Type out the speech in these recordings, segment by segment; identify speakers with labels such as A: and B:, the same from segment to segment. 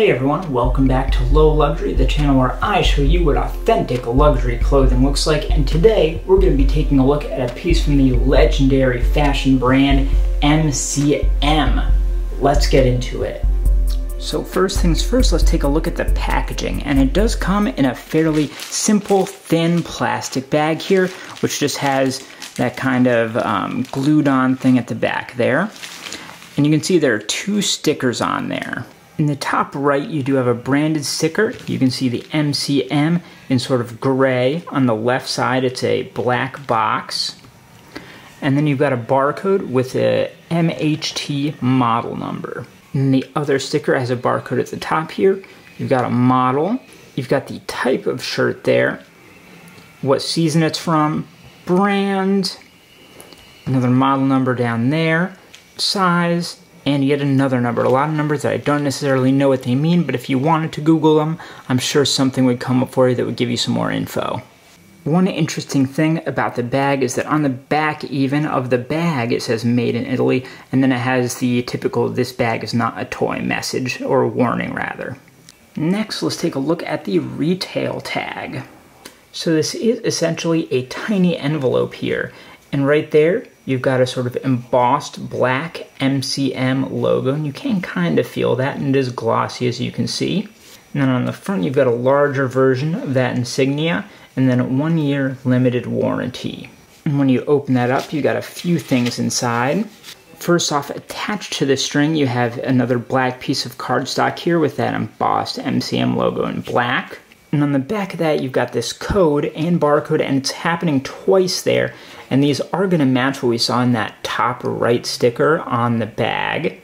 A: Hey everyone, welcome back to Low Luxury, the channel where I show you what authentic luxury clothing looks like, and today we're going to be taking a look at a piece from the legendary fashion brand MCM. Let's get into it. So first things first, let's take a look at the packaging, and it does come in a fairly simple, thin plastic bag here, which just has that kind of um, glued on thing at the back there. And you can see there are two stickers on there. In the top right, you do have a branded sticker. You can see the MCM in sort of gray. On the left side, it's a black box. And then you've got a barcode with a MHT model number. And the other sticker has a barcode at the top here. You've got a model. You've got the type of shirt there, what season it's from, brand, another model number down there, size, and yet another number. A lot of numbers that I don't necessarily know what they mean, but if you wanted to Google them, I'm sure something would come up for you that would give you some more info. One interesting thing about the bag is that on the back even of the bag it says made in Italy and then it has the typical this bag is not a toy message or warning rather. Next let's take a look at the retail tag. So this is essentially a tiny envelope here and right there You've got a sort of embossed black MCM logo, and you can kind of feel that, and it is glossy as you can see. And then on the front, you've got a larger version of that insignia, and then a one year limited warranty. And when you open that up, you got a few things inside. First off, attached to the string, you have another black piece of cardstock here with that embossed MCM logo in black. And on the back of that, you've got this code and barcode, and it's happening twice there. And these are going to match what we saw in that top right sticker on the bag.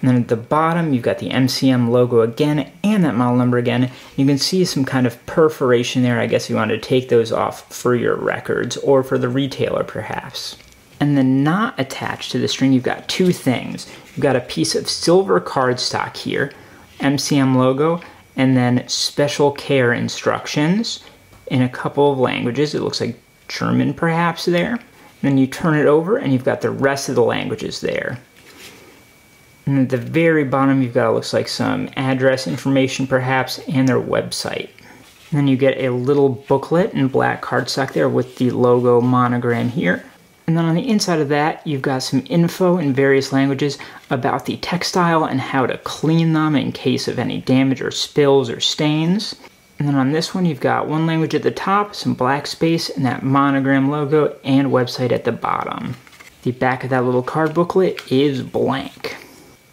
A: And then at the bottom, you've got the MCM logo again and that model number again. You can see some kind of perforation there. I guess you want to take those off for your records or for the retailer, perhaps. And then not attached to the string, you've got two things. You've got a piece of silver cardstock here, MCM logo, and then special care instructions in a couple of languages. It looks like German perhaps there. And then you turn it over and you've got the rest of the languages there. And at the very bottom, you've got, looks like some address information perhaps and their website. And then you get a little booklet in black cardstock there with the logo monogram here. And then on the inside of that, you've got some info in various languages about the textile and how to clean them in case of any damage or spills or stains. And then on this one, you've got one language at the top, some black space, and that monogram logo and website at the bottom. The back of that little card booklet is blank.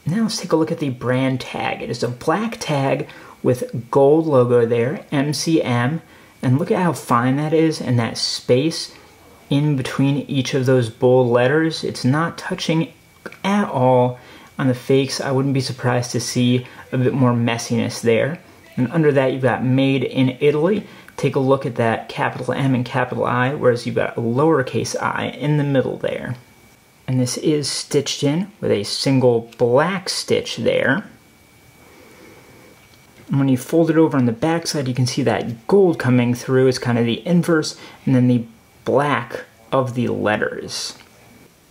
A: Now let's take a look at the brand tag. It is a black tag with gold logo there, MCM, and look at how fine that is and that space in between each of those bold letters. It's not touching at all on the fakes. I wouldn't be surprised to see a bit more messiness there. And under that, you've got Made in Italy. Take a look at that capital M and capital I, whereas you've got a lowercase i in the middle there. And this is stitched in with a single black stitch there. And when you fold it over on the back side, you can see that gold coming through is kind of the inverse, and then the black of the letters.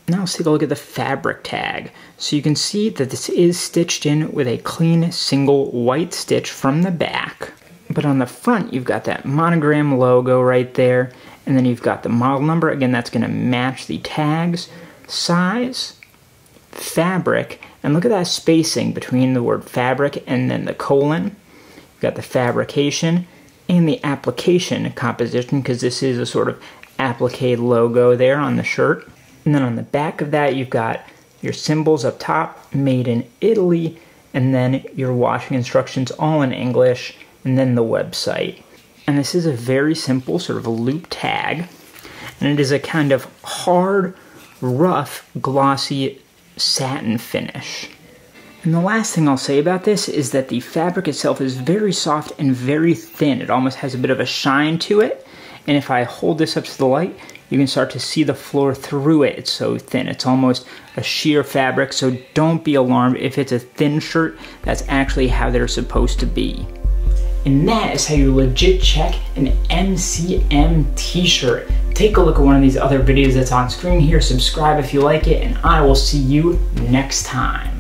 A: Now let's take a look at the fabric tag. So you can see that this is stitched in with a clean single white stitch from the back. But on the front, you've got that monogram logo right there. And then you've got the model number. Again, that's going to match the tags, size, fabric. And look at that spacing between the word fabric and then the colon. You've got the fabrication and the application composition because this is a sort of applique logo there on the shirt. And then on the back of that, you've got your symbols up top, made in Italy, and then your washing instructions all in English, and then the website. And this is a very simple sort of a loop tag, and it is a kind of hard, rough, glossy satin finish. And the last thing I'll say about this is that the fabric itself is very soft and very thin. It almost has a bit of a shine to it. And if I hold this up to the light, you can start to see the floor through it. It's so thin. It's almost a sheer fabric, so don't be alarmed if it's a thin shirt. That's actually how they're supposed to be. And that is how you legit check an MCM t-shirt. Take a look at one of these other videos that's on screen here, subscribe if you like it, and I will see you next time.